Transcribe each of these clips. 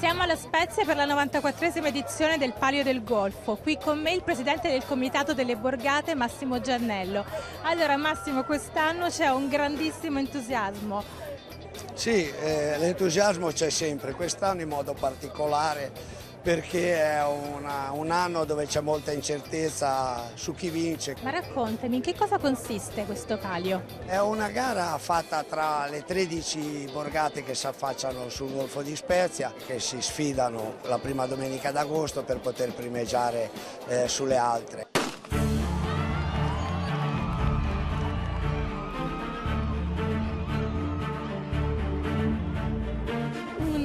Siamo alla Spezia per la 94esima edizione del Palio del Golfo. Qui con me il presidente del Comitato delle Borgate, Massimo Giannello. Allora Massimo, quest'anno c'è un grandissimo entusiasmo. Sì, eh, l'entusiasmo c'è sempre, quest'anno in modo particolare perché è una, un anno dove c'è molta incertezza su chi vince. Ma raccontami, in che cosa consiste questo palio? È una gara fatta tra le 13 borgate che si affacciano sul Golfo di Spezia, che si sfidano la prima domenica d'agosto per poter primeggiare eh, sulle altre.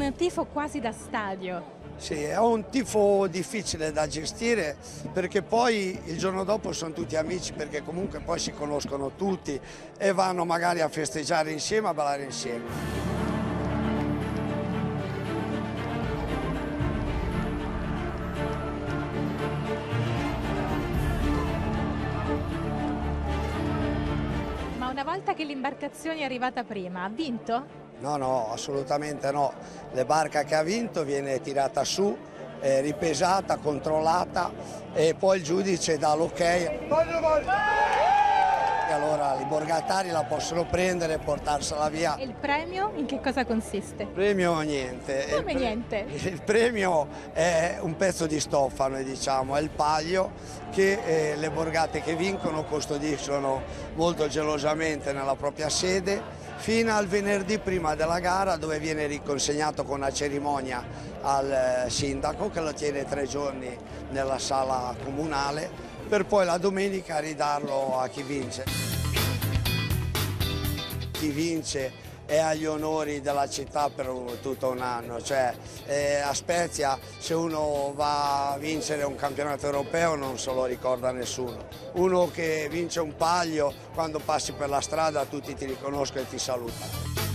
Un tifo quasi da stadio. Sì, è un tifo difficile da gestire perché poi il giorno dopo sono tutti amici perché comunque poi si conoscono tutti e vanno magari a festeggiare insieme, a ballare insieme. Ma una volta che l'imbarcazione è arrivata prima, ha vinto? No, no, assolutamente no. La barca che ha vinto viene tirata su, eh, ripesata, controllata e poi il giudice dà l'ok. E allora i borgatari la possono prendere e portarsela via. E il premio in che cosa consiste? Il premio niente. Come il pre- niente? Il premio è un pezzo di stoffa, noi diciamo, è il paglio che eh, le borgate che vincono custodiscono molto gelosamente nella propria sede fino al venerdì prima della gara dove viene riconsegnato con una cerimonia al eh, sindaco che lo tiene tre giorni nella sala comunale per poi la domenica ridarlo a chi vince. Chi vince è agli onori della città per tutto un anno, cioè eh, a Spezia se uno va a vincere un campionato europeo non se lo ricorda nessuno. Uno che vince un paglio quando passi per la strada tutti ti riconoscono e ti salutano.